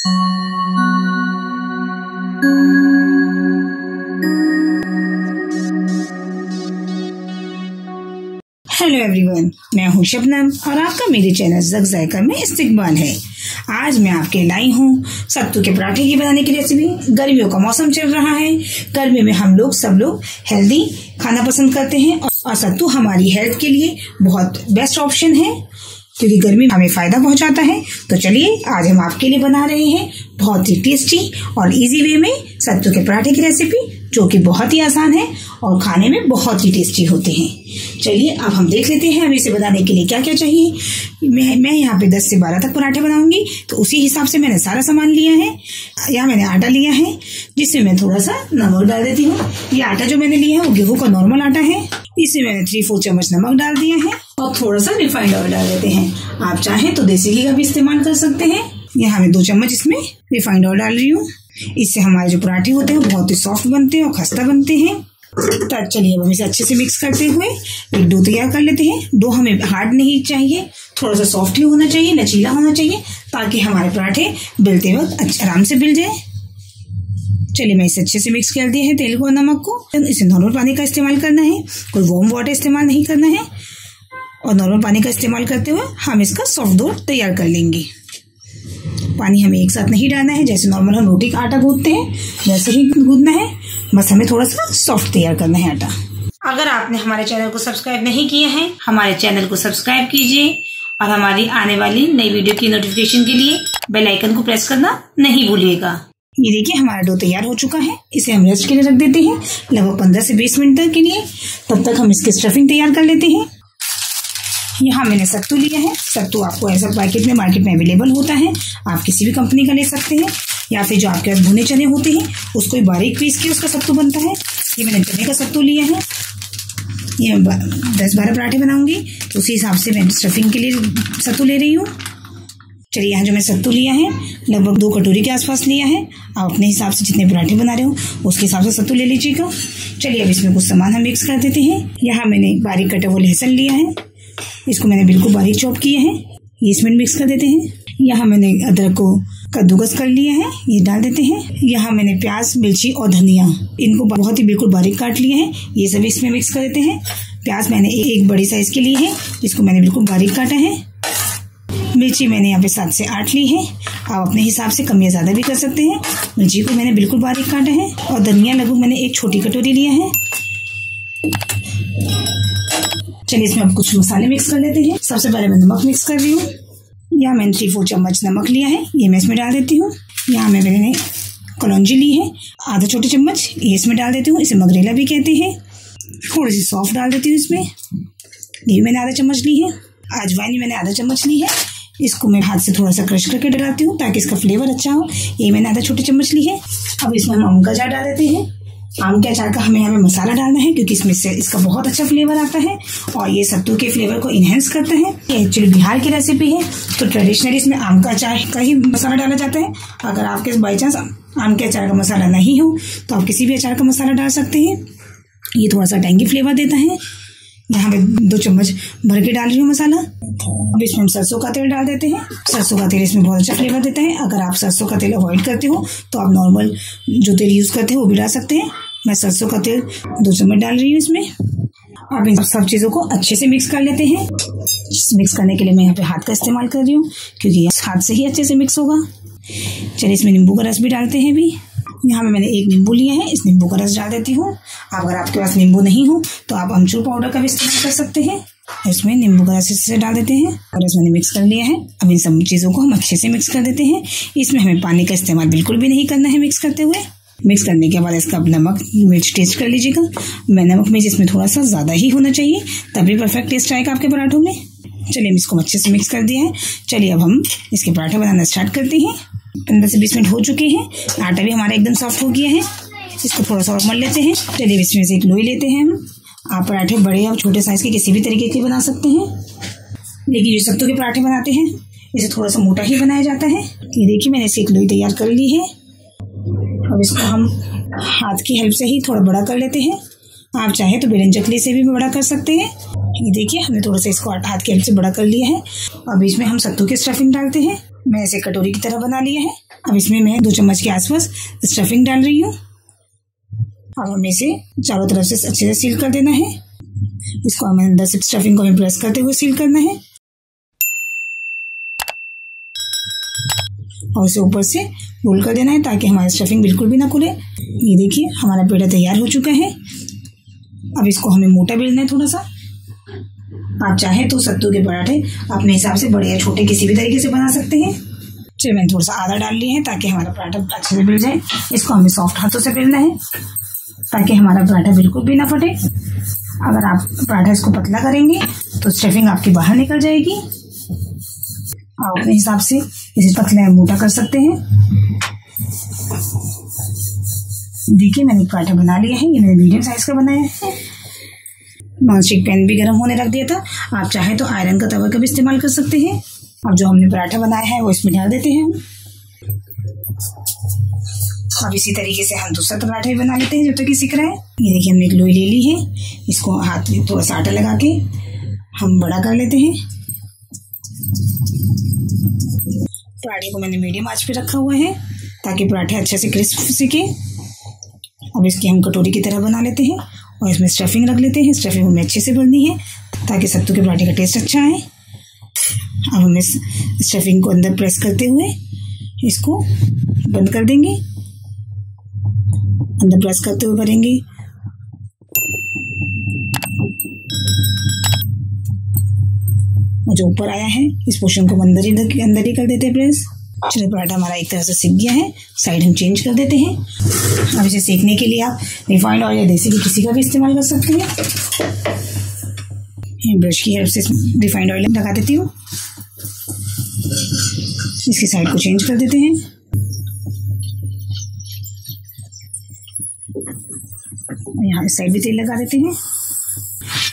Hello everyone मैं हूँ शबनम और आपका मेरे चैनल जग जायका में इस्तकबाल है। आज मैं आपके लाई हूँ सत्तू के पराठे की बनाने की रेसिपी गर्मियों का मौसम चल रहा है। गर्मी में हम लोग सब लोग हेल्दी खाना पसंद करते हैं और सत्तू हमारी हेल्थ के लिए बहुत बेस्ट ऑप्शन है। क्योंकि गर्मी में हमें फ़ायदा पहुंचाता है। तो चलिए, आज हम आपके लिए बना रहे हैं बहुत ही टेस्टी और इजी वे में सत्तू के पराठे की रेसिपी जो कि बहुत ही आसान है और खाने में बहुत ही टेस्टी होते हैं। चलिए, अब हम देख लेते हैं हमें इसे बनाने के लिए क्या क्या चाहिए। मैं मैं यहाँ पे 10 से 12 तक पराठे बनाऊँगी तो उसी हिसाब से मैंने सारा सामान लिया है। यहाँ मैंने आटा लिया है, जिसमें मैं थोड़ा सा नमक डाल देती हूँ। ये आटा जो मैंने लिया है, वो गेहूँ का नॉर्मल आटा है। इसमें मैंने थ्री फोर चम्मच नमक डाल दिया है। और थोड़ा सा रिफाइंड ऑयल डाल देते हैं। आप चाहें तो देसी घी का भी इस्तेमाल कर सकते हैं। यहाँ मैं दो चम्मच इसमें रिफाइंड ऑयल डाल रही हूँ। इससे हमारे जो पराठे होते हैं बहुत ही सॉफ्ट बनते हैं और खस्ता बनते हैं। तो चलिए अब हम इसे अच्छे से मिक्स करते हुए एक डो तैयार कर लेते हैं। डो हमें हार्ड नहीं चाहिए, थोड़ा सा सॉफ्ट ही होना चाहिए, लचीला होना चाहिए, ताकि हमारे पराठे बिलते वक्त आराम से बिल जाए। चलिए मैं इसे अच्छे से मिक्स कर दिया है तेल को और नमक को। इसे नॉर्मल पानी का इस्तेमाल करना है, कोई वार्म वाटर इस्तेमाल नहीं करना है। और नॉर्मल पानी का इस्तेमाल करते हुए हम इसका सॉफ्ट डो तैयार कर लेंगे। पानी हमें एक साथ नहीं डालना है जैसे नॉर्मल हम रोटी का आटा गूंदते हैं वैसे ही गूंदना है। बस हमें थोड़ा सा सॉफ्ट तैयार करना है आटा। अगर आपने हमारे चैनल को सब्सक्राइब नहीं किया है हमारे चैनल को सब्सक्राइब कीजिए और हमारी आने वाली नई वीडियो की नोटिफिकेशन के लिए बेल आइकन को प्रेस करना नहीं भूलिएगा। ये देखिए हमारा डो तैयार हो चुका है। इसे हम रेस्ट के लिए रख देते हैं लगभग पंद्रह से बीस मिनट तक के लिए। तब तक हम इसकी स्टफिंग तैयार कर लेते हैं। यहाँ मैंने सत्तू लिया है। सत्तू आपको ऐसा पैकेट में मार्केट में अवेलेबल होता है। आप किसी भी कंपनी का ले सकते हैं, या फिर जो आपके पास भुने चने होते हैं, उसको बारीक पीस के उसका सत्तू बनता है। ये मैंने चने का सत्तू लिया है। ये दस बारह पराठे बनाऊँगी। तो उसी हिसाब से मैं स्टफिंग के लिए सत्तू ले रही हूँ। चलिए, यहाँ जो मैं सत्तू लिया है, लगभग दो कटोरी के आसपास लिया है। आप अपने हिसाब से जितने पराठे बना रहे हो, उसके हिसाब से सत्तू ले लीजिएगा। चलिए, अब इसमें कुछ सामान हम मिक्स कर देते हैं। यहाँ मैंने बारीक कटा हुआ लहसुन लिया है। इसको मैंने बिल्कुल बारीक चॉप किया है। ये इसमें मिक्स कर देते हैं। यहाँ मैंने अदरक को कद्दूकस कर लिया है, ये डाल देते हैं। यहाँ मैंने प्याज, मिर्ची और धनिया, इनको बहुत ही बिल्कुल बारीक काट लिया है। ये सभी इसमें मिक्स कर देते हैं। प्याज मैंने एक बड़ी साइज़ के लिए है। इसको मैंने बिल्कुल बारीक काटा है। मिर्ची मैंने यहाँ पे सात से आठ ली है। आप अपने हिसाब से कम या ज़्यादा भी कर सकते हैं। मिर्ची को मैंने बिल्कुल बारीक काटा है। और धनिया लगभग मैंने एक छोटी कटोरी लिया है। चलिए इसमें अब कुछ मसाले मिक्स कर लेते हैं। सबसे पहले मैं नमक मिक्स कर रही हूँ। यहाँ मैंने थ्री फोर चम्मच नमक लिया है, ये मैं इसमें डाल देती हूँ। यहाँ मैं मैंने कलौजी ली है, आधा छोटे चम्मच, ये इसमें डाल देती हूँ। इसे मगरेला भी कहते हैं। थोड़ी सी सौंफ डाल देती हूँ इसमें। ये मैंने आधा चम्मच ली है। अजवाइन मैंने आधा चम्मच ली है। इसको मैं हाथ से थोड़ा सा क्रश करके डलाती हूँ, ताकि इसका फ्लेवर अच्छा हो। ये मैंने आधा छोटे चम्मच ली है। अब इसमें हम अम का जार डाल देते हैं। आम के अचार का हमें यहाँ पे मसाला डालना है, क्योंकि इसमें से इसका बहुत अच्छा फ्लेवर आता है, और ये सत्तू के फ्लेवर को इन्हेंस करता है। ये एक्चुअली बिहार की रेसिपी है तो ट्रेडिशनली इसमें आम का अचार का ही मसाला डाला जाता है। अगर आपके बाई चांस आम के अचार का मसाला नहीं हो तो आप किसी भी अचार का मसाला डाल सकते हैं। ये थोड़ा सा टेंगी फ्लेवर देता है यहाँ पे दो चम्मच भर के डाल रही हूँ मसाला। अब इसमें हम सरसों का तेल डाल देते हैं। सरसों का तेल इसमें बहुत अच्छा फ्लेवर देता है। अगर आप सरसों का तेल अवॉइड करते हो तो आप नॉर्मल जो तेल यूज़ करते हैं, वो भी डाल सकते हैं। मैं सरसों का तेल दो चम्मच डाल रही हूँ इसमें। अब इन सब चीज़ों को अच्छे से मिक्स कर लेते हैं। मिक्स करने के लिए मैं यहाँ पे हाथ का इस्तेमाल कर रही हूँ, क्योंकि हाथ से ही अच्छे से मिक्स होगा। चलिए इसमें नींबू का रस भी डालते हैं अभी। यहाँ पे मैंने एक नींबू लिया है, इस नींबू का रस डाल देती हूँ। अगर आपके पास नींबू नहीं हो तो आप अमचूर पाउडर का भी इस्तेमाल कर सकते हैं। इसमें नींबू का रस इससे डाल देते हैं। और रस मैंने मिक्स कर लिया है। अब इन सब चीज़ों को हम अच्छे से मिक्स कर देते हैं। इसमें हमें पानी का इस्तेमाल बिल्कुल भी नहीं करना है मिक्स करते हुए। मिक्स करने के बाद इसका नमक, मिर्च टेस्ट कर लीजिएगा। मैं नमक, मिर्च इसमें थोड़ा सा ज़्यादा ही होना चाहिए, तभी परफेक्ट टेस्ट आएगा आपके पराठों में। चलिए हम इसको अच्छे से मिक्स कर दिया है। चलिए अब हम इसके पराठे बनाना स्टार्ट करते हैं। पंद्रह से बीस मिनट हो चुके हैं। आटा भी हमारा एकदम सॉफ्ट हो गया है। इसको थोड़ा सा और मल लेते हैं। चलिए इसमें से एक लोई लेते हैं हम। आप पराठे बड़े या छोटे साइज़ के किसी भी तरीके के बना सकते हैं। लेकिन जो सत्तू के पराठे बनाते हैं। इसे थोड़ा सा मोटा ही बनाया जाता है। ये देखिए, मैंने इसे एक लोई तैयार कर ली है। अब इसको हम हाथ की हेल्प से ही थोड़ा बड़ा कर लेते हैं। आप चाहे तो बेलन चकली से भी बड़ा कर सकते हैं। ये देखिए, हमने थोड़ा सा इसको हाथ की हेल्प से बड़ा कर लिया है। अब इसमें हम सत्तू की स्टफिंग डालते हैं। मैं इसे कटोरी की तरह बना लिया है। अब इसमें मैं दो चम्मच के आसपास स्टफिंग डाल रही हूँ। अब हमें इसे चारों तरफ़ से अच्छे से सील कर देना है। इसको हमें अंदर से स्टफिंग को प्रेस करते हुए सील करना है। और उसे ऊपर से रोल कर देना है ताकि हमारा स्टफिंग बिल्कुल भी ना खुले। ये देखिए, हमारा पेड़ा तैयार हो चुका है। अब इसको हमें मोटा बेलना है थोड़ा सा। आप चाहे तो सत्तू के पराठे अपने हिसाब से बड़े या छोटे किसी भी तरीके से बना सकते हैं। चलिए मैंने थोड़ा सा आधा डाल लिया है ताकि हमारा पराठा अच्छे से मिल जाए। इसको हमें सॉफ्ट हाथों से बेलना है, ताकि हमारा पराठा बिल्कुल भी ना फटे। अगर आप पराठा इसको पतला करेंगे तो स्टफिंग आपकी बाहर निकल जाएगी। आप अपने हिसाब से इसे पतला या मोटा कर सकते हैं। देखिए, मैंने पराठा बना लिया है, ये मैंने मीडियम साइज़ का बनाया है। नॉन स्टिक पैन भी गर्म होने रख दिया था। आप चाहे तो आयरन का तवा का भी इस्तेमाल कर सकते हैं। अब जो हमने पराठा बनाया है, वो इसमें डाल देते हैं अब इसी तरीके से हम दूसरा पराठा भी बना लेते हैं, जब तक ये सीख रहा है। ये देखिए, हमने एक लोई ले ली है। इसको हाथ में थोड़ा सा आटा लगा के हम बड़ा कर लेते हैं। पराठे को मैंने मीडियम आँच पे रखा हुआ है, ताकि पराठे अच्छे से क्रिस्प सीखे अब इसकी हम कटोरी की तरह बना लेते हैं। और इसमें स्टफिंग रख लेते हैं। स्टफिंग हमें अच्छे से भरनी है, ताकि सत्तू के पराठे का टेस्ट अच्छा आए। अब हम इस स्टफिंग को अंदर प्रेस करते हुए इसको बंद कर देंगे। अंदर प्रेस करते हुए भरेंगे। जो ऊपर आया है, इस पोर्शन को अंदर ही अंदर ही कर देते हैं प्रेस चलिए पराठा हमारा एक तरह से सीख गया है। साइड हम चेंज कर देते हैं। अब इसे सेकने के लिए आप रिफाइंड ऑयल या देसी घी किसी का भी इस्तेमाल कर सकते हैं। ब्रश की हेल्प से रिफाइंड ऑयल लगा देती हूँ। इसकी साइड को चेंज कर देते हैं। यहाँ इस साइड भी तेल लगा देते हैं।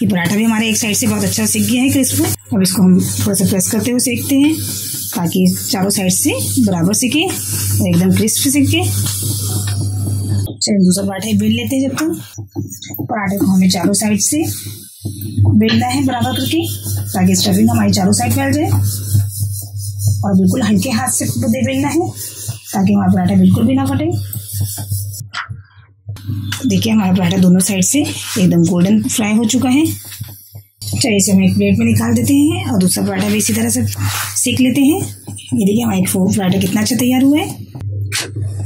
ये पराठा भी हमारे एक साइड से बहुत अच्छा सीख गया है क्रिस्प अब इसको हम थोड़ा सा प्रेस करते हुए सेकते हैं। ताकि चारों साइड से बराबर सीखे और एकदम क्रिस्प सीखे। चलिए दूसरा पराठा बेल लेते हैं जब तक। पराठे को हमें चारों साइड से। बेलना है बराबर करके, ताकि स्टफिंग हमारी चारों साइड फैल जाए। और बिल्कुल हल्के हाथ से दे बेलना है, ताकि हमारा पराठा बिल्कुल भी ना फटे। देखिए, हमारा पराठा दोनों साइड से एकदम गोल्डन फ्राई हो चुका है। चलिए इसे हम एक प्लेट में निकाल देते हैं और दूसरा पराठा भी इसी तरह से सेक लेते हैं। ये देखिए, हमारा एक पराठा कितना अच्छा तैयार हुआ है।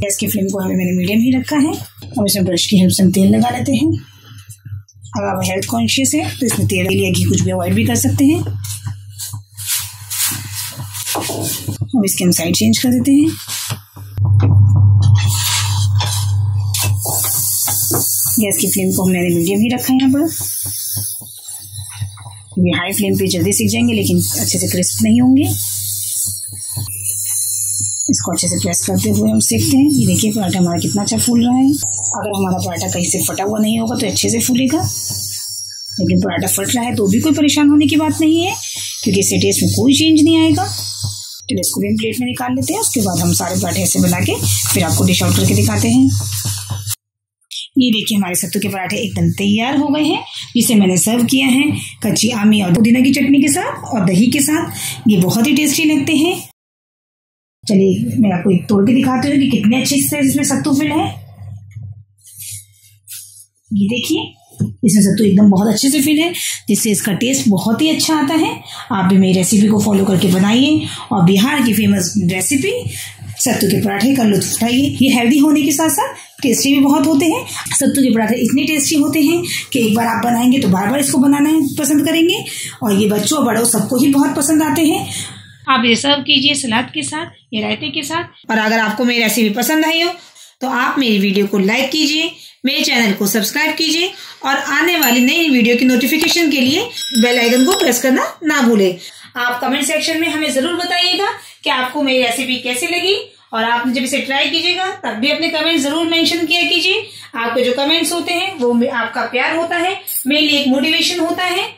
गैस की फ्लेम को हमें मैंने मीडियम ही रखा है। और इसमें ब्रश की हेल्प से हम तेल लगा लेते हैं। अगर आप हेल्थ कॉन्शियस है तो इसमें तेल या घी कुछ भी अवॉइड भी कर सकते हैं। अब इसके हम साइड चेंज कर देते हैं। गैस की फ्लेम को हमने मीडियम ही रखा है यहाँ पर। क्योंकि हाई फ्लेम पे जल्दी सीख जाएँगे, लेकिन अच्छे से क्रिस्प नहीं होंगे। इसको अच्छे से प्रेस करते हुए हम सीखते हैं। ये देखिए, पराठा हमारा कितना अच्छा फूल रहा है। अगर हमारा पराठा कहीं से फटा हुआ नहीं होगा तो अच्छे से फूलेगा। लेकिन पराठा फट रहा है तो भी कोई परेशान होने की बात नहीं है, क्योंकि इससे टेस्ट में कोई चेंज नहीं आएगा। चलिए, इसको भी हम प्लेट में निकाल लेते हैं। उसके बाद हम सारे पराठे ऐसे बना के फिर आपको डिश आउट करके दिखाते हैं। ये देखिए हमारे सत्तू के पराठे एकदम तैयार हो गए हैं, जिसे मैंने सर्व किया है कच्ची आमी और पुदीना की चटनी के साथ और दही के साथ। ये बहुत ही टेस्टी लगते हैं। चलिए, मैं आपको एक तोड़ के दिखाती हूँ कि कितने अच्छे से इसमें सत्तू फिल है। ये देखिए, इसमें सत्तू एकदम बहुत अच्छे से फिल है, जिससे इसका टेस्ट बहुत ही अच्छा आता है। आप भी मेरी रेसिपी को फॉलो करके बनाइए और बिहार की फ़ेमस रेसिपी सत्तू के पराठे का लुत्फ उठाइए। ये हेल्दी होने के साथ साथ टेस्टी भी बहुत होते हैं सत्तू के पराठे इतने टेस्टी होते हैं कि एक बार आप बनाएँगे तो बार बार इसको बनाना पसंद करेंगे। और ये बच्चों बड़ों सबको ही बहुत पसंद आते हैं। आप ये सर्व कीजिए सलाद के साथ या रायते के साथ। और अगर आपको मेरी रेसिपी पसंद आई हो तो आप मेरी वीडियो को लाइक कीजिए मेरे चैनल को सब्सक्राइब कीजिए और आने वाली नई वीडियो की नोटिफिकेशन के लिए बेल आइकन को प्रेस करना ना भूलें। आप कमेंट सेक्शन में हमें ज़रूर बताइएगा कि आपको मेरी रेसिपी कैसी लगी। और आप जब इसे ट्राई कीजिएगा, तब भी अपने कमेंट ज़रूर मेंशन किया कीजिए। आपके जो कमेंट्स होते हैं, वो आपका प्यार होता है मेरे लिए एक मोटिवेशन होता है।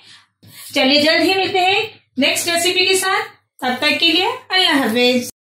चलिए जल्द ही मिलते हैं नेक्स्ट रेसिपी के साथ। तब तक के लिए अल्लाह हाफिज।